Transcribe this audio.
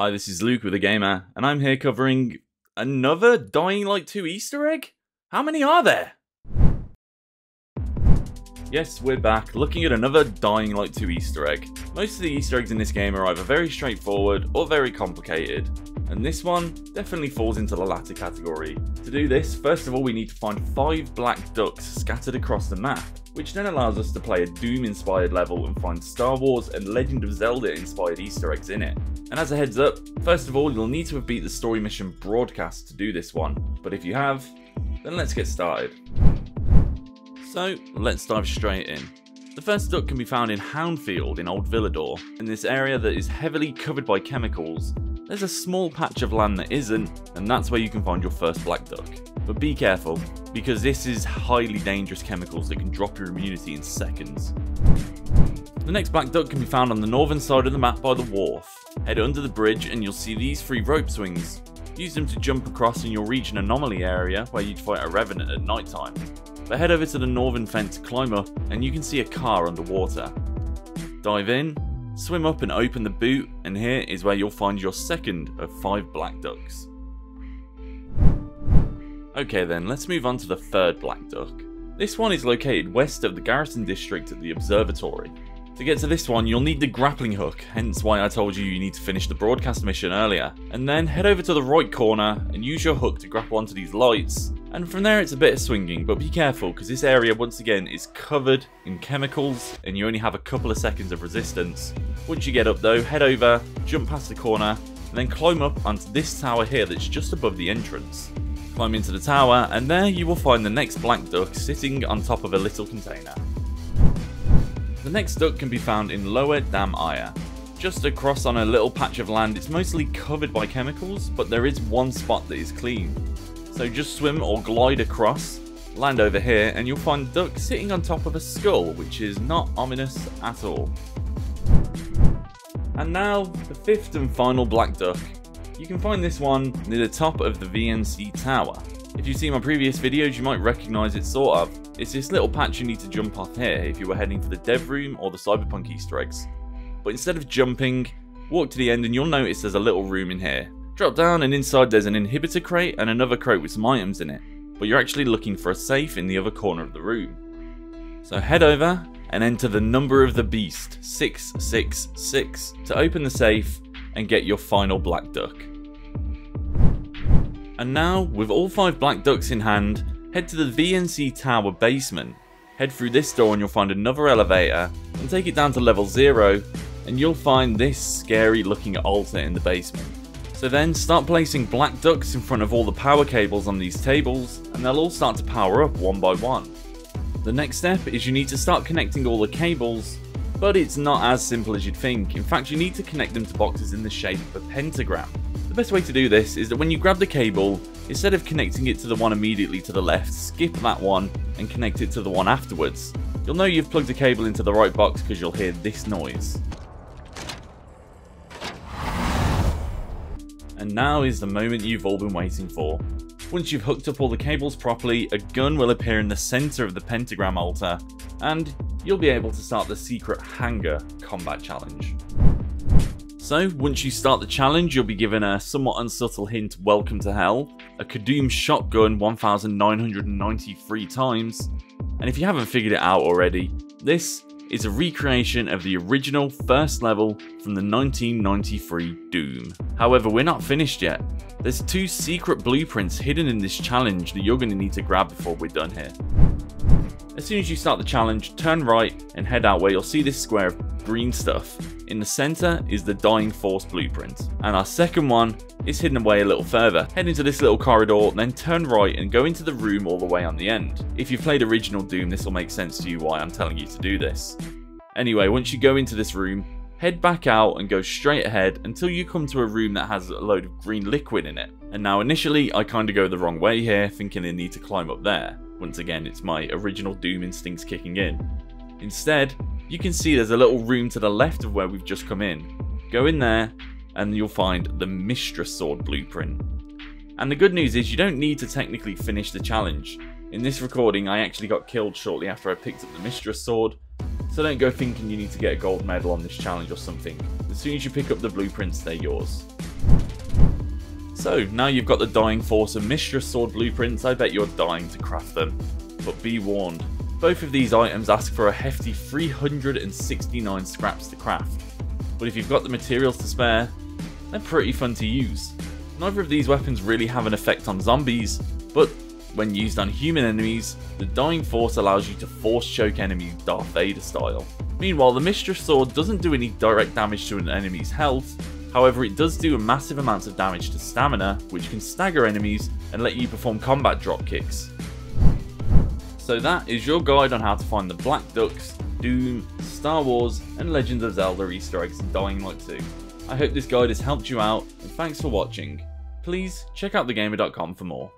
Hi, this is Luke with the Gamer, and I'm here covering another Dying Light 2 Easter egg? How many are there? Yes, we're back, looking at another Dying Light 2 Easter egg. Most of the Easter eggs in this game are either very straightforward or very complicated, and this one definitely falls into the latter category. To do this, first of all we need to find 5 black ducks scattered across the map, which then allows us to play a Doom inspired level and find Star Wars and Legend of Zelda inspired Easter eggs in it. And as a heads up, first of all you'll need to have beat the story mission broadcast to do this one, but if you have, then let's get started. So let's dive straight in. The first duck can be found in Houndfield in Old Villedor. In this area that is heavily covered by chemicals, there's a small patch of land that isn't, and that's where you can find your first black duck. But be careful, because this is highly dangerous chemicals that can drop your immunity in seconds. The next black duck can be found on the northern side of the map by the wharf. Head under the bridge and you'll see these three rope swings. Use them to jump across and you'll reach an anomaly area where you'd fight a revenant at night time. But head over to the northern fence to climb up and you can see a car underwater. Dive in, swim up and open the boot and here is where you'll find your second of 5 black ducks. Okay then, let's move on to the third black duck. This one is located west of the garrison district at the observatory. To get to this one, you'll need the grappling hook, hence why I told you you need to finish the broadcast mission earlier. And then head over to the right corner and use your hook to grapple onto these lights. And from there it's a bit of swinging, but be careful because this area once again is covered in chemicals and you only have a couple of seconds of resistance. Once you get up though, head over, jump past the corner, and then climb up onto this tower here that's just above the entrance. Climb into the tower, and there you will find the next black duck sitting on top of a little container. The next duck can be found in Lower Dam Aya. Just across on a little patch of land, it's mostly covered by chemicals, but there is one spot that is clean. So just swim or glide across, land over here, and you'll find Duck sitting on top of a skull, which is not ominous at all. And now, the fifth and final black duck. You can find this one near the top of the VNC tower. If you've seen my previous videos, you might recognise it sort of. It's this little patch you need to jump off here if you were heading for the dev room or the cyberpunk easter eggs. But instead of jumping, walk to the end and you'll notice there's a little room in here. Drop down and inside there's an inhibitor crate and another crate with some items in it, but you're actually looking for a safe in the other corner of the room. So head over and enter the number of the beast, 666, to open the safe and get your final black duck. And now, with all 5 black ducks in hand, head to the VNC Tower basement. Head through this door and you'll find another elevator, and take it down to level 0, and you'll find this scary looking altar in the basement. So then start placing black ducks in front of all the power cables on these tables, and they'll all start to power up one by one. The next step is you need to start connecting all the cables, but it's not as simple as you'd think. In fact, you need to connect them to boxes in the shape of a pentagram. The best way to do this is that when you grab the cable, instead of connecting it to the one immediately to the left, skip that one and connect it to the one afterwards. You'll know you've plugged the cable into the right box because you'll hear this noise. And now is the moment you've all been waiting for. Once you've hooked up all the cables properly, a gun will appear in the center of the pentagram altar, and you'll be able to start the secret hangar combat challenge. So, once you start the challenge, you'll be given a somewhat unsubtle hint Welcome to Hell, a Kadoom shotgun 1993 times, and if you haven't figured it out already, this is a recreation of the original first level from the 1993 Doom. However, we're not finished yet. There's two secret blueprints hidden in this challenge that you're going to need to grab before we're done here. As soon as you start the challenge, turn right and head out where you'll see this square of green stuff. In the center is the Dying Force blueprint. And our second one is hidden away a little further. Head into this little corridor, then turn right and go into the room all the way on the end. If you've played original Doom, this will make sense to you why I'm telling you to do this. Anyway, once you go into this room, head back out and go straight ahead until you come to a room that has a load of green liquid in it. And now initially I kind of go the wrong way here, thinking I need to climb up there. Once again, it's my original Doom instincts kicking in. Instead, you can see there's a little room to the left of where we've just come in. Go in there, and you'll find the Mistress Sword blueprint. And the good news is you don't need to technically finish the challenge. In this recording, I actually got killed shortly after I picked up the Mistress Sword, so don't go thinking you need to get a gold medal on this challenge or something. As soon as you pick up the blueprints, they're yours. So, now you've got the Dying Force and Mistress Sword blueprints, I bet you're dying to craft them. But be warned, both of these items ask for a hefty 369 scraps to craft. But if you've got the materials to spare, they're pretty fun to use. Neither of these weapons really have an effect on zombies, but when used on human enemies, the Dying Force allows you to force choke enemies Darth Vader style. Meanwhile, the Mistress Sword doesn't do any direct damage to an enemy's health, However, it does do massive amounts of damage to stamina, which can stagger enemies and let you perform combat drop kicks. So that is your guide on how to find the Black Ducks, Doom, Star Wars, and Legends of Zelda Easter eggs in Dying Light 2. I hope this guide has helped you out, and thanks for watching. Please check out thegamer.com for more.